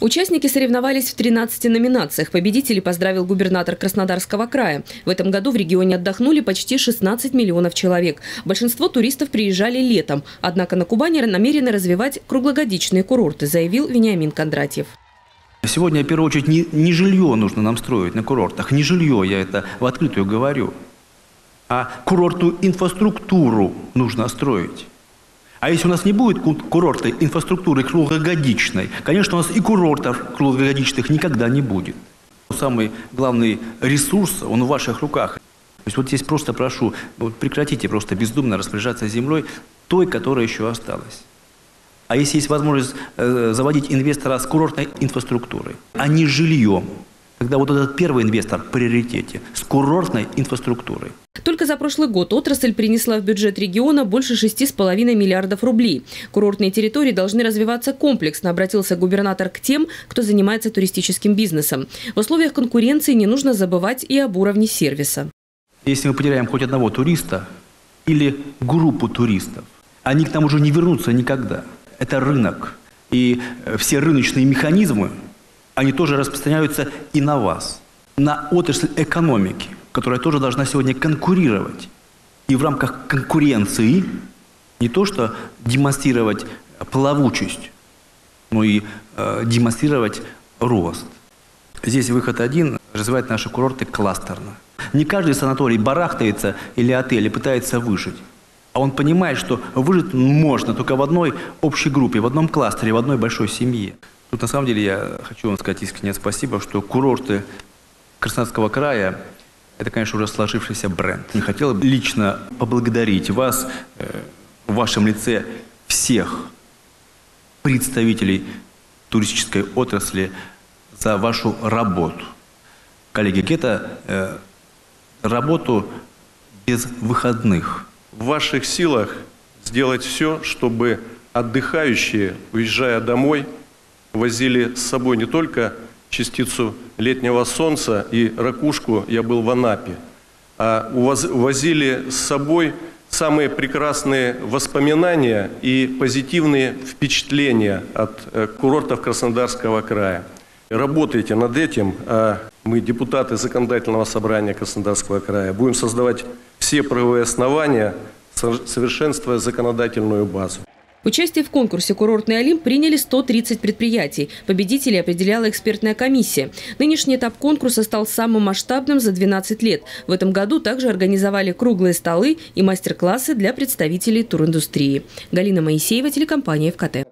Участники соревновались в 13 номинациях. Победителей поздравил губернатор Краснодарского края. В этом году в регионе отдохнули почти 16 миллионов человек. Большинство туристов приезжали летом. Однако на Кубани намерены развивать круглогодичные курорты, заявил Вениамин Кондратьев. Сегодня, в первую очередь, не, не жилье нужно нам строить на курортах. Не жилье, я это в открытую говорю. А курортную инфраструктуру нужно строить. А если у нас не будет курорта инфраструктуры круглогодичной, конечно, у нас и курортов круглогодичных никогда не будет. Самый главный ресурс, он в ваших руках. То есть вот здесь просто прошу, вот прекратите просто бездумно распоряжаться землей той, которая еще осталась. А если есть возможность э, заводить инвестора с курортной инфраструктурой, а не жильем, когда вот этот первый инвестор в приоритете с курортной инфраструктурой. Только за прошлый год отрасль принесла в бюджет региона больше 6,5 миллиардов рублей. Курортные территории должны развиваться комплексно, обратился губернатор к тем, кто занимается туристическим бизнесом. В условиях конкуренции не нужно забывать и об уровне сервиса. Если мы потеряем хоть одного туриста или группу туристов, они к нам уже не вернутся никогда. Это рынок. И э, все рыночные механизмы, они тоже распространяются и на вас, на отрасль экономики – которая тоже должна сегодня конкурировать. И в рамках конкуренции не то что демонстрировать плавучесть, но и э, демонстрировать рост. Здесь выход один – развивать наши курорты кластерно. Не каждый санаторий барахтается или отель и пытается выжить. А он понимает, что выжить можно только в одной общей группе, в одном кластере, в одной большой семье. Тут на самом деле я хочу вам сказать искренне спасибо, что курорты Краснодарского края это, конечно, уже сложившийся бренд. Не хотел бы лично поблагодарить вас э, в вашем лице всех представителей туристической отрасли за вашу работу. Коллеги, это э, работу без выходных. В ваших силах сделать все, чтобы отдыхающие, уезжая домой, возили с собой не только частицу летнего солнца и ракушку я был в Анапе. А увозили с собой самые прекрасные воспоминания и позитивные впечатления от э, курортов Краснодарского края. Работайте над этим. А мы, депутаты Законодательного собрания Краснодарского края, будем создавать все правовые основания, совершенствуя законодательную базу. Участие в конкурсе «Курортный Олимп» приняли 130 предприятий. Победителей определяла экспертная комиссия. Нынешний этап конкурса стал самым масштабным за 12 лет. В этом году также организовали круглые столы и мастер-классы для представителей туриндустрии. Галина Моисеева, телекомпания «ФКТ».